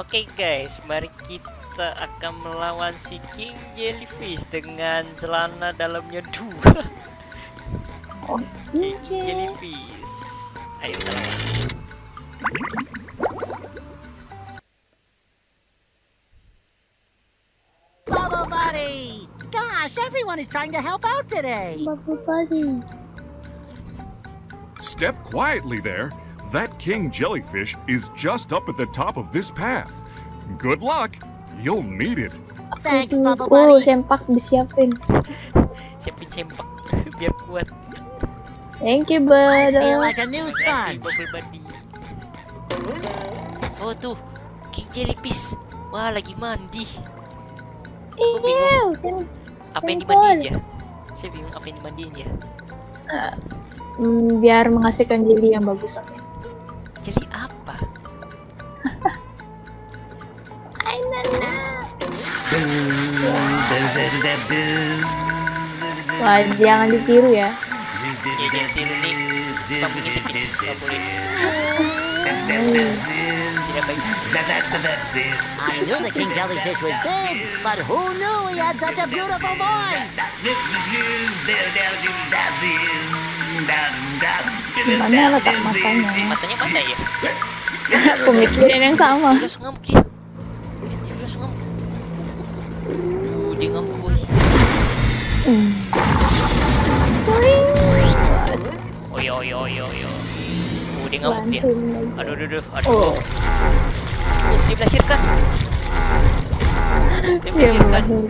Oke guys, mari kita akan melawan si King Jellyfish dengan celana dalamnya dua. Oh, King iya. Jellyfish. Ayo kita lawan. Bubble Buddy! Gosh, everyone is trying to help out today. Bubble Buddy. Step quietly there. That king jellyfish is just up at the top of this path. Good luck. You'll need it. Thanks, Oh, Buddy. sempak disiapin. Siapin sempak biar kuat. Thank you, I bud. feel like a new sponge. Oh tuh, King Jellyfish. Wah lagi mandi. Kan- Apa yang dimandiin ya? Saya bingung apa yang dimandiin ya. hmm, biar menghasilkan jelly yang bagus. Jadi Wah, jangan ditiru ya. Jangan tiru nih. Suka boleh. I knew the king jellyfish was big, but who knew he had such a beautiful voice? Gimana letak matanya? Matanya mana ya? Pemikiran yang sama. Ngamuk Hmm. Wih. Oh yo yo yo yo. Uh, dia ngamuk dia. Aduh aduh aduh. aduh. Oh, Uh, dia melahirkan. Dia dia melahirkan. melahir.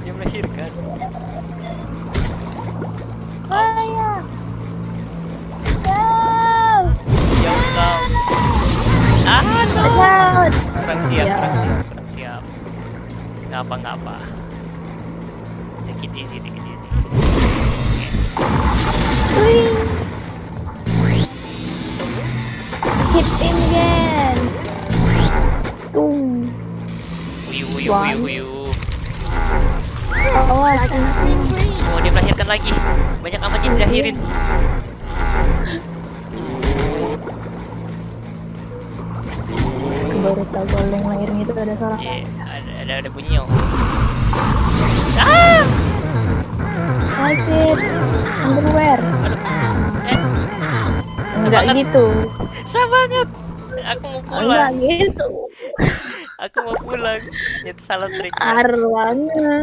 Dia melahirkan. Ayah. Ya kau. Ah, no. Kurang siap, Ya. kurang siap, kurang siap. Ngapa ngapa. Take it easy, take it easy. Wih. Hit him again. Tung. Uyu uyu uyu uyu. Awas. Oh dia melahirkan lagi. Banyak amat yang dilahirin. Baru tahu kalau yang lahirin itu ada seorang. Iya, ada ada ada bunyi oh. Ah! Outfit. Underwear. Eh, Enggak banget. gitu. susah banget. Aku mau Enggak pulang. gitu. Aku mau pulang. Nyata salah trik. Arwana.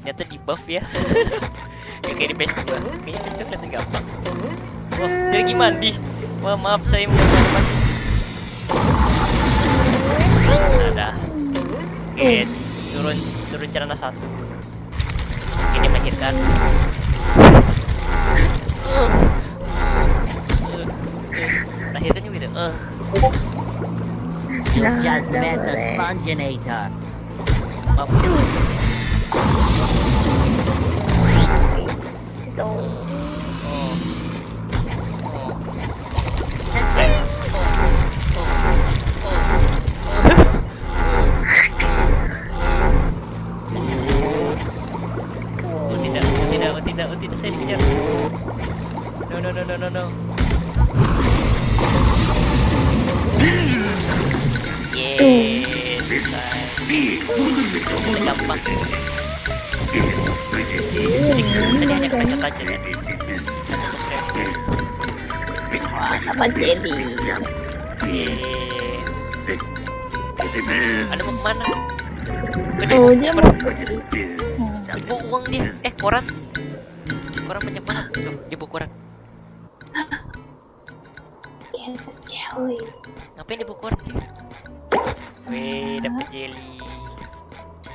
Nyata di buff ya. Kayak di PS2. Kayaknya PS2 kelihatan gampang. Wah, dia lagi mandi. Wah, maaf saya mengganggu mandi. Ada. Oke, turun turun celana satu. Ini melahirkan. Melahirkan juga gitu. You Nah, just udah met the. Spongenator. maaf. Oh tidak, oh tidak, oh saya dikejar. No, no, no, no, no, no. Yes, selesai. Udah gampang. Tadi hanya preset aja kan? Hanya preset. Wah, sama jadi. Yeay. Ada mau ke mana? Gede. Oh, dia mau Ibu uang dia. Eh, koran. Koran banyak banget. Tuh. Get jelly. Ngapain koran dia? Wih, dapet jelly.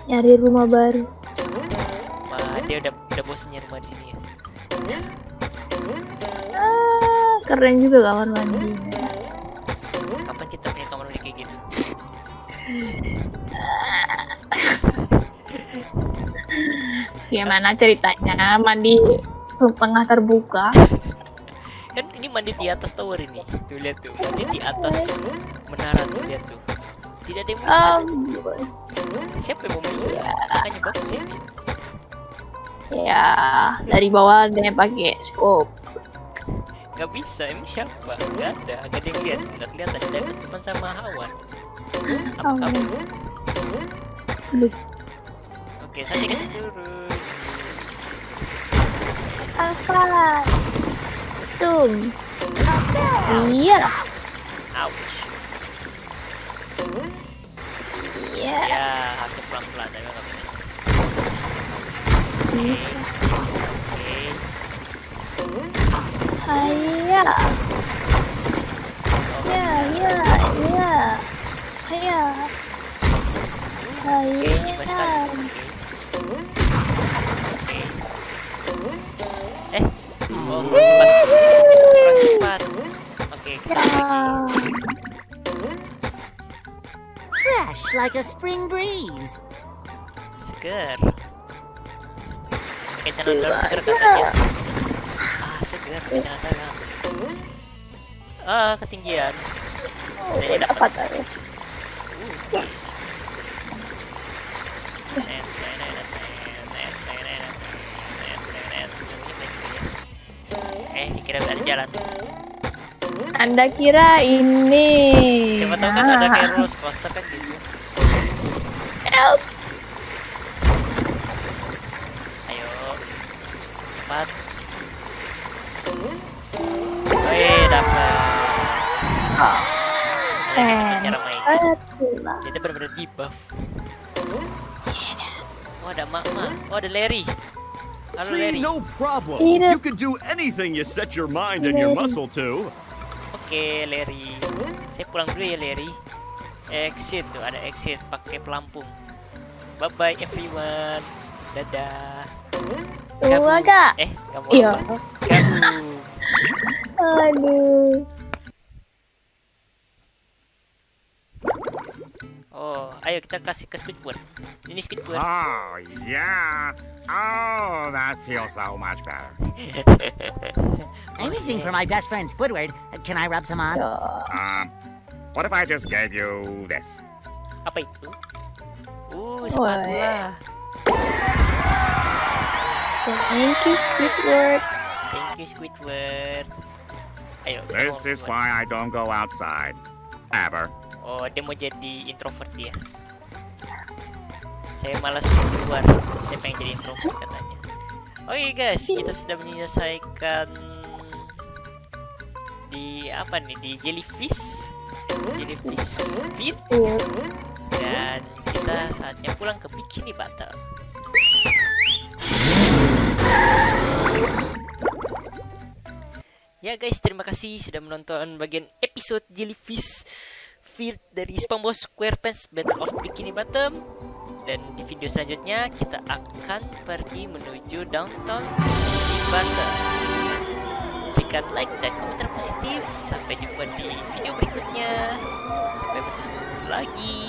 Nyari rumah baru. Wah, dia udah udah bosan nyari rumah di sini ya. Ah, keren juga kamar mandi. Kapan kita punya kamar mandi kayak gitu? Gimana ceritanya mandi setengah terbuka? Kan ini mandi di atas tower ini. Tuh lihat tuh, mandi di atas menara tuh lihat tuh. Tidak ada yang Um, Siapa yang mau melihat? Makanya bagus ini. ya dari bawah dia pakai scope. Gak nggak bisa emang siapa nggak ada nggak ada yang lihat nggak kelihatan David cuma sama Hawan apa kamu oke kita turun Alfa. Tum. Iya. ouch Iya. ya harus pelan pelan tapi nggak bisa sih oke oh, nggak Ya, ya, ya. Haya. oke oh kurang cepat. Kurang cepat oke Ya. Fresh like a spring breeze. seger. Kayak channel dalam seger katanya ah seger channel dalam ah ketinggian. Oh, Jadi udah dapat. patah ya. Eh dikira ada jalan Anda kira ini. siapa tahu kan ada Nah. kayak roller coaster kan gitu Help. ayo cepat Wih, dapat. Ada gitu cara mainnya. Tuh bener-bener di buff. Oh ada mama. Oh ada Larry. See, no problem. Eat it. You can do anything you set your mind and your muscle to. Oke Larry. Saya pulang dulu ya Larry. Exit tuh ada exit pakai pelampung. Bye bye everyone. Dadah. Tua kak. Eh kamu Iya. apa? Kamu. Aduh. Oh, ayo kita kasih ke Squidward. Ini Squidward. Oh, yeah. Oh, that feels so much better. Anything for my best friend Squidward. Can I rub some on? Ya. Um, what if I just gave you this? Apa itu? Uh, spatula. Thank you, Squidward. Thank you Squidward. Ayo. kita This ngomong is Squidward. why I don't go outside. Ever. Oh, dia mau jadi introvert dia. Saya malas keluar. Saya pengen jadi introvert katanya. Oke guys, kita sudah menyelesaikan di apa nih di jellyfish, jellyfish Iya. dan kita saatnya pulang ke Bikini Bottom. Ya guys, terima kasih sudah menonton bagian episode Jellyfish Feed dari SpongeBob SquarePants Battle of Bikini Bottom. Dan di video selanjutnya kita akan pergi menuju downtown Bikini Bottom. Berikan like dan komentar positif. Sampai jumpa di video berikutnya. Sampai bertemu lagi.